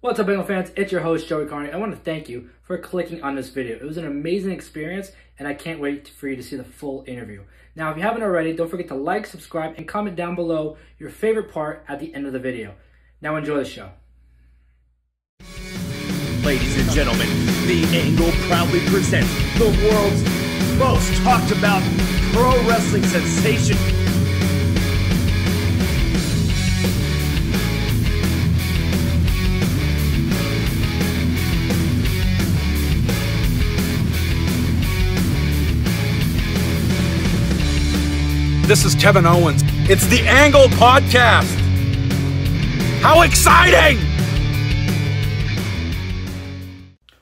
What's up, Angle fans? It's your host, Joey Karni. I want to thank you for clicking on this video. It was an amazing experience, and I can't wait for you to see the full interview. Now, if you haven't already, don't forget to like, subscribe, and comment down below your favorite part at the end of the video. Now, enjoy the show. Ladies and gentlemen, The Angle proudly presents the world's most talked about pro wrestling sensation. This is Kevin Owens. It's the Angle Podcast. How exciting!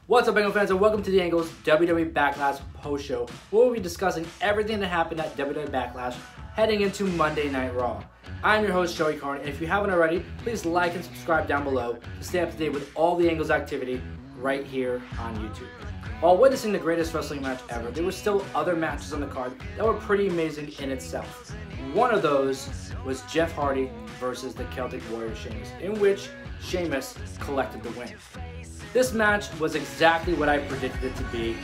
What's up, Angle fans, and welcome to the Angles WWE Backlash post show, where we'll be discussing everything that happened at WWE Backlash heading into Monday Night Raw. I'm your host, Joey Karni, and if you haven't already, please like and subscribe down below to stay up to date with all the Angles activity right here on YouTube. While witnessing the greatest wrestling match ever, there were still other matches on the card that were pretty amazing in itself. One of those was Jeff Hardy versus the Celtic Warrior Sheamus, in which Sheamus collected the win. This match was exactly what I predicted it to be.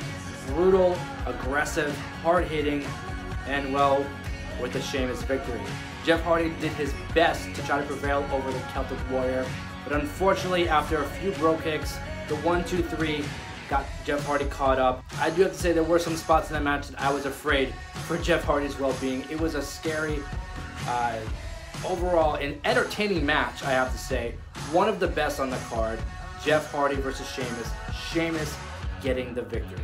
Brutal, aggressive, hard-hitting, and well, with a Sheamus victory. Jeff Hardy did his best to try to prevail over the Celtic Warrior, but unfortunately after a few Brogue Kicks, the 1-2-3 got Jeff Hardy caught up. I do have to say there were some spots in that match that I was afraid for Jeff Hardy's well-being. It was a scary, uh, overall, an entertaining match, I have to say. One of the best on the card. Jeff Hardy versus Sheamus. Sheamus getting the victory.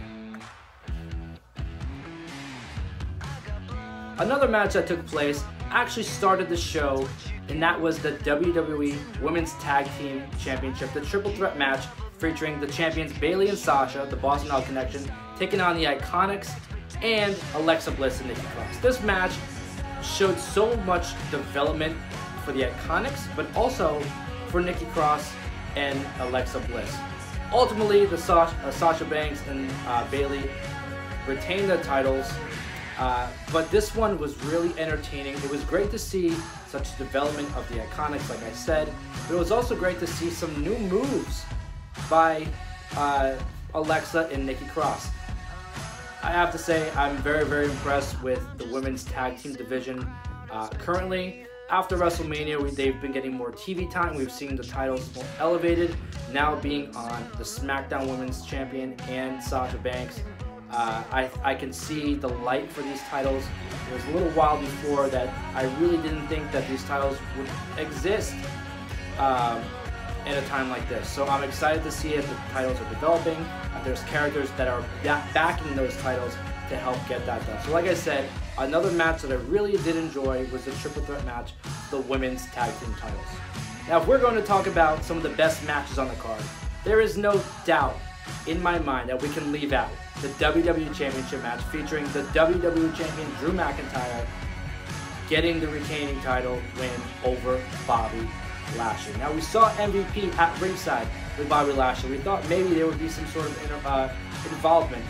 Another match that took place actually started the show, and that was the WWE Women's Tag Team Championship, the triple threat match featuring the champions Bayley and Sasha, the Boss 'n' Hug Connection, taking on the Iconics and Alexa Bliss and Nikki Cross. This match showed so much development for the Iconics, but also for Nikki Cross and Alexa Bliss. Ultimately, the Sasha, uh, Sasha Banks and uh, Bayley retained their titles, uh, but this one was really entertaining. It was great to see such development of the Iconics, like I said, but it was also great to see some new moves by uh, Alexa and Nikki Cross. I have to say, I'm very, very impressed with the women's tag team division. Uh, currently, after WrestleMania, we, they've been getting more TV time. We've seen the titles more elevated, now being on the SmackDown Women's Champion and Sasha Banks. Uh, I, I can see the light for these titles. It was a little while before that I really didn't think that these titles would exist. Um, in a time like this. So I'm excited to see if the titles are developing, if there's characters that are backing those titles to help get that done. So like I said, another match that I really did enjoy was the triple threat match, the women's tag team titles. Now if we're going to talk about some of the best matches on the card, there is no doubt in my mind that we can leave out the WWE Championship match featuring the WWE Champion Drew McIntyre getting the retaining title win over Bobby Lashley. Now we saw MVP at ringside with Bobby Lashley. We thought maybe there would be some sort of inter- uh, involvement.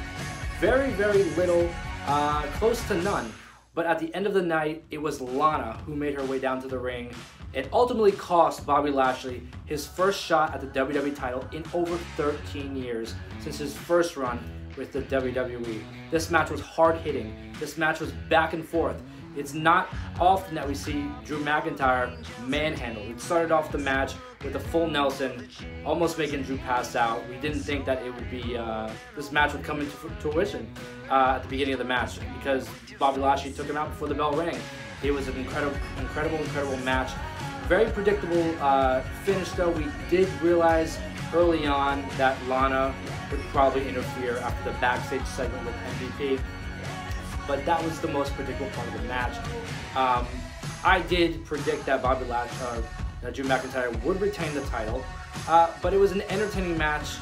Very, very little, uh, close to none. But at the end of the night, it was Lana who made her way down to the ring and ultimately cost Bobby Lashley his first shot at the WWE title in over 13 years since his first run with the WWE. This match was hard hitting. This match was back and forth. It's not often that we see Drew McIntyre manhandle. It started off the match with a full Nelson, almost making Drew pass out. We didn't think that it would be, uh, this match would come into fruition uh, at the beginning of the match because Bobby Lashley took him out before the bell rang. It was an incredible, incredible, incredible match. Very predictable uh, finish though. We did realize early on that Lana would probably interfere after the backstage segment with MVP but that was the most predictable part of the match. Um, I did predict that Bobby Lash, uh, that Drew McIntyre would retain the title, uh, but it was an entertaining match.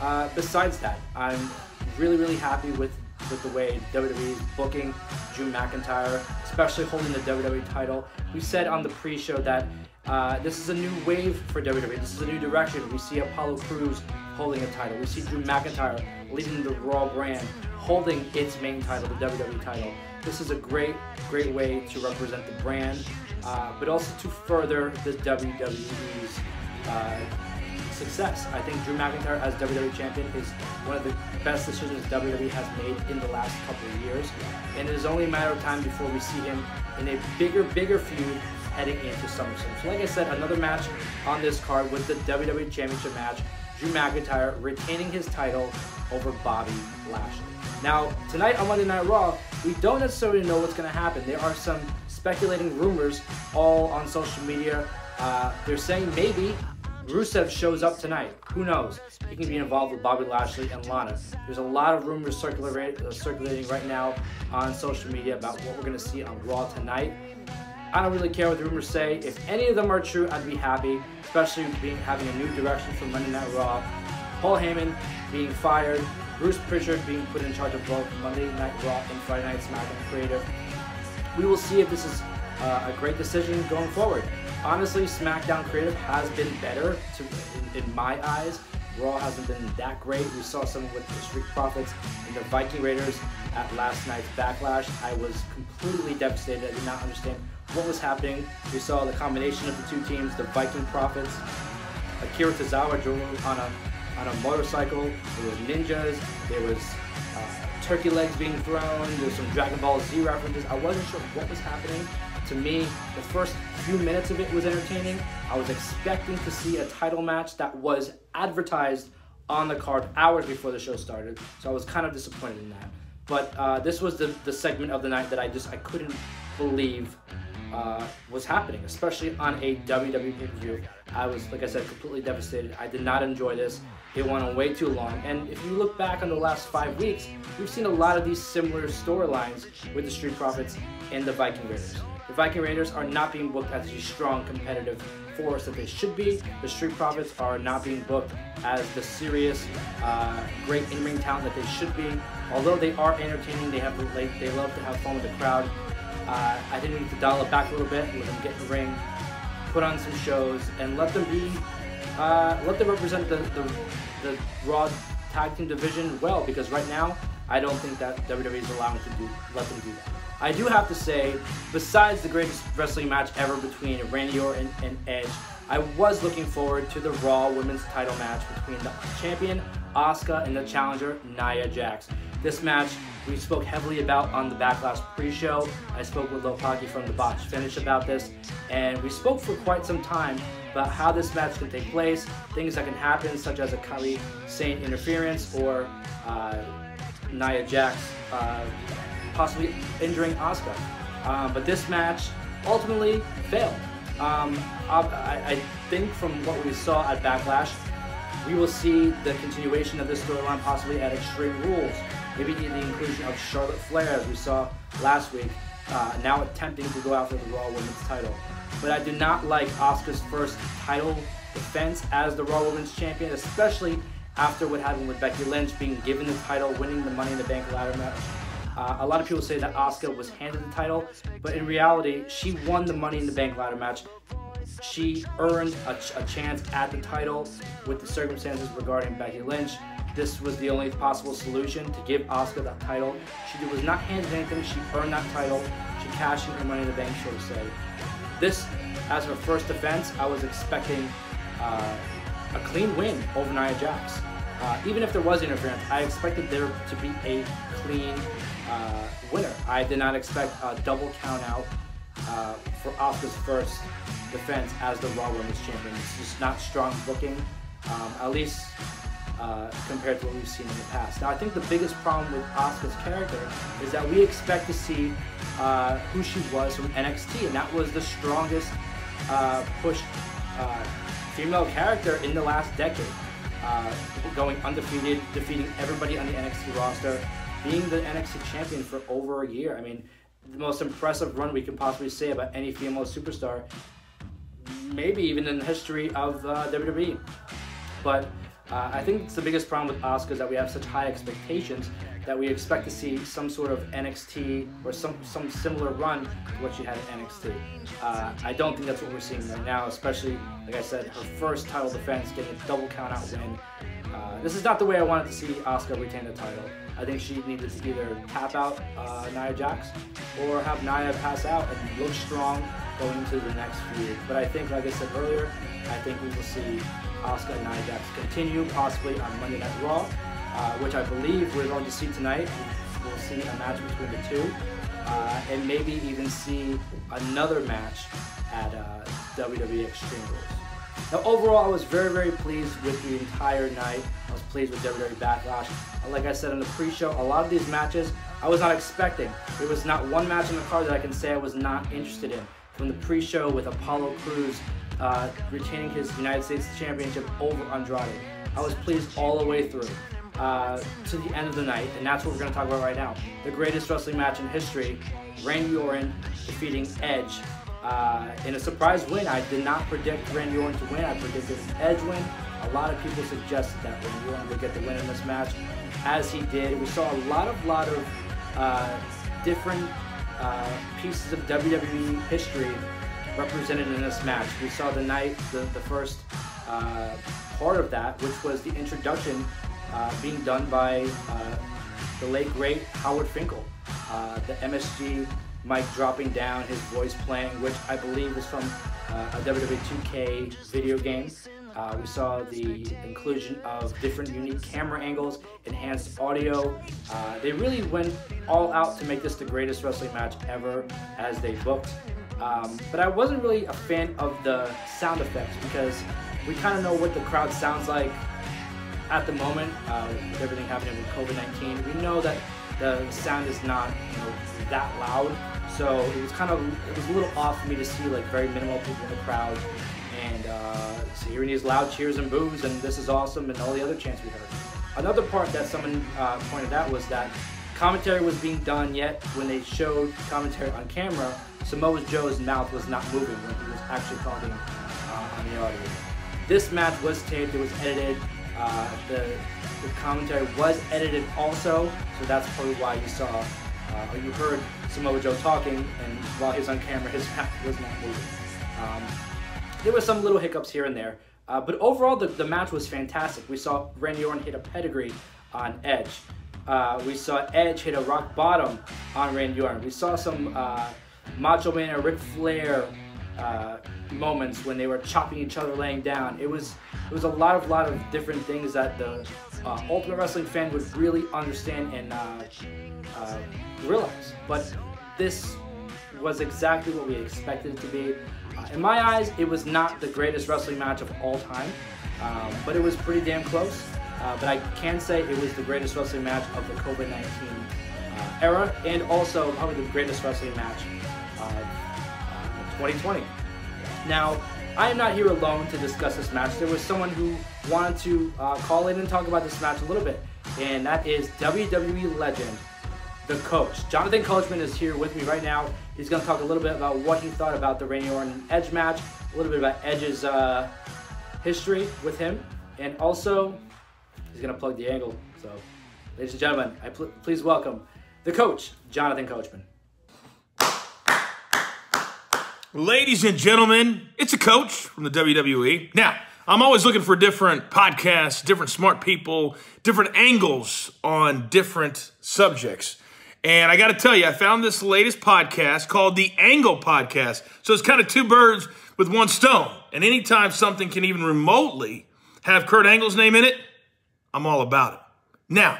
Uh, besides that, I'm really, really happy with with the way WWE is booking Drew McIntyre, especially holding the WWE title. We said on the pre-show that uh, this is a new wave for WWE. This is a new direction. We see Apollo Crews holding a title. We see Drew McIntyre leading the Raw brand holding its main title, the WWE title. This is a great, great way to represent the brand, uh, but also to further the WWE's uh, success. I think Drew McIntyre as WWE Champion is one of the best decisions WWE has made in the last couple of years. And it is only a matter of time before we see him in a bigger, bigger feud heading into SummerSlam. So like I said, another match on this card with the WWE Championship match. Drew McIntyre retaining his title over Bobby Lashley. Now, tonight on Monday Night Raw, we don't necessarily know what's going to happen. There are some speculating rumors all on social media. Uh, they're saying maybe Rusev shows up tonight. Who knows? He can be involved with Bobby Lashley and Lana. There's a lot of rumors circulating, uh, circulating right now on social media about what we're going to see on Raw tonight. I don't really care what the rumors say. If any of them are true, I'd be happy, especially being having a new direction for Monday Night Raw. Paul Heyman being fired, Bruce Prichard being put in charge of both Monday Night Raw and Friday Night SmackDown Creative. We will see if this is uh, a great decision going forward. Honestly, SmackDown Creative has been better to, in, in, my eyes. Raw hasn't been that great. We saw some with the Street Profits and the Viking Raiders at last night's Backlash. I was completely devastated. I did not understand what was happening. We saw the combination of the two teams, the Viking Profits. Akira Tozawa drove on a on a motorcycle. There was ninjas. There was uh, turkey legs being thrown. There was some Dragon Ball Z references. I wasn't sure what was happening to me, the first few minutes of it was entertaining. I was expecting to see a title match that was advertised on the card hours before the show started, so I was kind of disappointed in that. But uh, this was the, the segment of the night that I just I couldn't believe uh, was happening, especially on a WWE. I was, like I said, completely devastated. I did not enjoy this. It went on way too long. And if you look back on the last five weeks, we've seen a lot of these similar storylines with the Street Profits and the Viking Raiders. The Viking Raiders are not being booked as a strong competitive force that they should be. The Street Profits are not being booked as the serious, uh, great in-ring talent that they should be. Although they are entertaining, they have they, they love to have fun with the crowd. Uh, I think we need to dial it back a little bit, let them get in the ring, put on some shows, and let them be, uh, let them represent the, the, the Raw tag team division well. Because right now, I don't think that WWE is allowing to do let them do that. I do have to say, besides the greatest wrestling match ever between Randy Orton and Edge, I was looking forward to the Raw Women's title match between the champion Asuka and the challenger Nia Jax. This match we spoke heavily about on the Backlash pre-show. I spoke with Lopaki from the Botch Finish about this, and we spoke for quite some time about how this match can take place, things that can happen, such as a Kairi Sane interference or uh, Nia Jax uh, possibly injuring Asuka. Um, but this match ultimately failed. Um, I, I, think from what we saw at Backlash, we will see the continuation of this storyline possibly at Extreme Rules. Maybe the inclusion of Charlotte Flair, as we saw last week, uh, now attempting to go after the Raw Women's title. But I do not like Asuka's first title defense as the Raw Women's Champion, especially after what happened with Becky Lynch being given the title, winning the Money in the Bank ladder match uh, a lot of people say that Asuka was handed the title, but in reality, she won the Money in the Bank ladder match. She earned a, ch- a chance at the title with the circumstances regarding Becky Lynch. This was the only possible solution to give Asuka that title. She was not handed anything. She earned that title. She cashed in her Money in the Bank, so to say. This, as her first defense, I was expecting uh, a clean win over Nia Jax. Uh, even if there was interference, I expected there to be a clean uh, winner. I did not expect a double count out uh, for Asuka's first defense as the Raw Women's Champion. It's just not strong booking, um, at least uh, compared to what we've seen in the past. Now, I think the biggest problem with Asuka's character is that we expect to see uh, who she was from NXT, and that was the strongest uh, pushed uh, female character in the last decade. Uh, going undefeated, defeating everybody on the NXT roster, being the NXT champion for over a year. I mean, the most impressive run we can possibly say about any female superstar, maybe even in the history of uh, WWE. But uh, I think it's the biggest problem with is that we have such high expectations that we expect to see some sort of NXT or some some similar run to what she had at NXT. Uh, I don't think that's what we're seeing right now, especially like I said, her first title defense, getting a double count out win. Uh, this is not the way I wanted to see Asuka retain the title. I think she needed to either tap out uh, Nia Jax or have Nia pass out and look strong going into the next feud. But I think, like I said earlier, I think we will see Asuka and Nia Jax continue, possibly on Monday Night Raw, uh, which I believe we're going to see tonight. We'll see a match between the two, uh, and maybe even see another match at uh, WWE Extreme Rules. Now, overall, I was very, very pleased with the entire night. I was pleased with WWE Backlash. Like I said in the pre-show, a lot of these matches I was not expecting. There was not one match on the card that I can say I was not interested in. From the pre-show with Apollo Crews uh, retaining his United States Championship over Andrade, I was pleased all the way through. Uh, to the end of the night, and that's what we're going to talk about right now. The greatest wrestling match in history, Randy Orton defeating Edge uh, in a surprise win. I did not predict Randy Orton to win. I predicted an Edge win. A lot of people suggested that Randy Orton would get the win in this match, as he did. We saw a lot of, lot of uh, different uh, pieces of WWE history represented in this match. We saw the night, the, the first uh, part of that, which was the introduction uh, being done by uh, the late great Howard Finkel. Uh, the MSG mic dropping down, his voice playing, which I believe is from uh, a WWE 2K video game. Uh, we saw the inclusion of different unique camera angles, enhanced audio. They really went all out to make this the greatest wrestling match ever as they booked. Um, but I wasn't really a fan of the sound effects because we kind of know what the crowd sounds like at the moment, uh, with everything happening with COVID-19, we know that the sound is not you know, that loud. So it was kind of, it was a little off for me to see like very minimal people in the crowd and uh, so hearing these loud cheers and boos and this is awesome and all the other chants we heard. Another part that someone uh, pointed out was that commentary was being done yet when they showed commentary on camera, Samoa Joe's mouth was not moving when he was actually talking uh, on the audio. This match was taped, it was edited, uh, the, the commentary was edited also, so that's probably why you saw, uh, or you heard Samoa Joe talking, and while he was on camera, his mouth was not moving. Um, there were some little hiccups here and there, uh, but overall the, the match was fantastic. We saw Randy Orton hit a pedigree on Edge. Uh, we saw Edge hit a rock bottom on Randy Orton. We saw some uh, Macho Man and Ric Flair uh, moments when they were chopping each other laying down. It was it was a lot of lot of different things that the uh, Ultimate Wrestling fan would really understand and uh, uh, realize. But this was exactly what we expected it to be. In my eyes, it was not the greatest wrestling match of all time, um, but it was pretty damn close. Uh, but I can say it was the greatest wrestling match of the COVID-19 uh, era, and also probably the greatest wrestling match of 2020. Now, I am not here alone to discuss this match. There was someone who wanted to uh, call in and talk about this match a little bit, and that is WWE legend, the coach. Jonathan Coachman is here with me right now. He's going to talk a little bit about what he thought about the Randy Orton Edge match, a little bit about Edge's uh, history with him, and also he's going to plug the angle. So, ladies and gentlemen, I pl please welcome the coach, Jonathan Coachman. Ladies and gentlemen, it's a coach from the WWE. Now, I'm always looking for different podcasts, different smart people, different angles on different subjects. And I got to tell you, I found this latest podcast called the Angle Podcast. So it's kind of two birds with one stone. And anytime something can even remotely have Kurt Angle's name in it, I'm all about it. Now,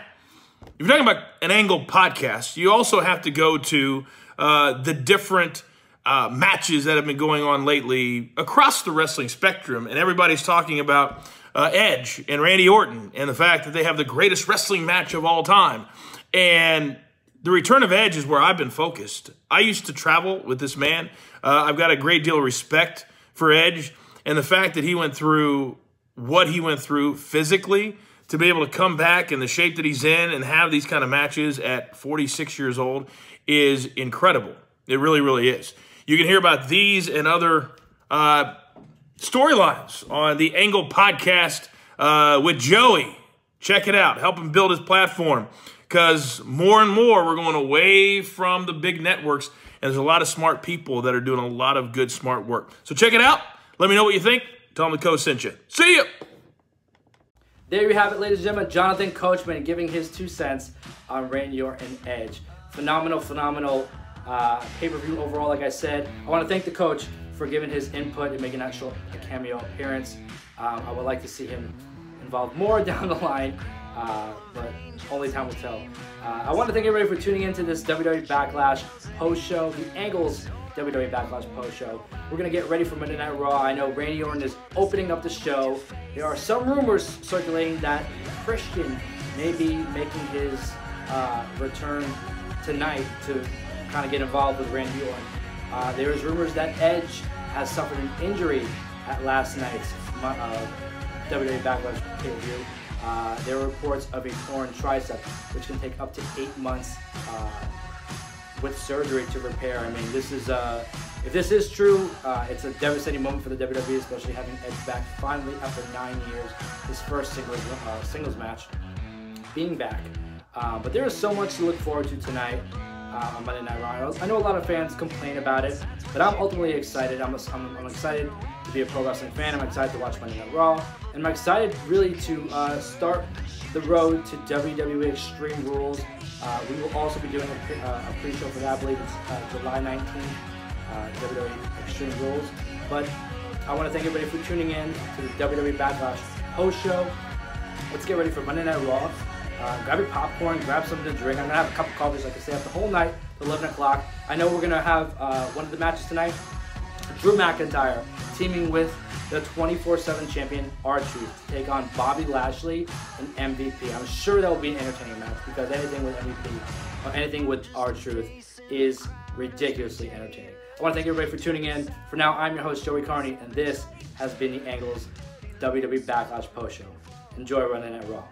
if you're talking about an Angle podcast, you also have to go to uh, the different uh, matches that have been going on lately across the wrestling spectrum, and everybody's talking about uh, Edge and Randy Orton and the fact that they have the greatest wrestling match of all time. And the return of Edge is where I've been focused. I used to travel with this man. Uh, I've got a great deal of respect for Edge and the fact that he went through what he went through physically to be able to come back in the shape that he's in and have these kind of matches at 46 years old is incredible. It really, really is. You can hear about these and other uh, storylines on the Angle podcast uh, with Joey. Check it out. Help him build his platform because more and more we're going away from the big networks and there's a lot of smart people that are doing a lot of good, smart work. So check it out. Let me know what you think. Tell them the coach sent you. See you. There you have it, ladies and gentlemen. Jonathan Coachman giving his two cents on Randy Orton Edge. Phenomenal, phenomenal uh, pay-per-view overall, like I said. I want to thank the coach for giving his input and making that short cameo appearance. Um, I would like to see him involved more down the line, uh, but only time will tell. Uh, I want to thank everybody for tuning into this WWE Backlash post show, the Angles WWE Backlash post show. We're gonna get ready for Monday Night Raw. I know Randy Orton is opening up the show. There are some rumors circulating that Christian may be making his uh, return tonight to kind of get involved with Randy Orton. Uh, there is rumors that Edge has suffered an injury at last night's uh, WWE Backlash pay-per-view. Uh, there are reports of a torn tricep, which can take up to eight months uh, with surgery to repair. I mean, this is uh, if this is true, uh, it's a devastating moment for the WWE, especially having Edge back finally after nine years, his first singles uh, singles match, being back. Uh, but there is so much to look forward to tonight uh, on Monday Night Raw. I know a lot of fans complain about it, but I'm ultimately excited. I'm, I'm, I'm excited to be a pro wrestling fan. I'm excited to watch Monday Night Raw, and I'm excited really to uh, start the road to WWE Extreme Rules. Uh, we will also be doing a, pre- uh, a pre-show for that. I believe it's uh, July 19th, uh, WWE Extreme Rules. But I want to thank everybody for tuning in to the WWE Backlash post show. Let's get ready for Monday Night Raw. Uh, grab your popcorn, grab something to drink. I'm gonna have a cup of coffee so I stay up the whole night 11 o'clock. I know we're gonna have uh, one of the matches tonight. Drew McIntyre teaming with the 24/7 champion R-Truth to take on Bobby Lashley and MVP. I'm sure that will be an entertaining match because anything with MVP or anything with R-Truth is ridiculously entertaining. I want to thank everybody for tuning in. For now, I'm your host Joey Karni, and this has been the Angles WWE Backlash Post Show. Enjoy running at Raw.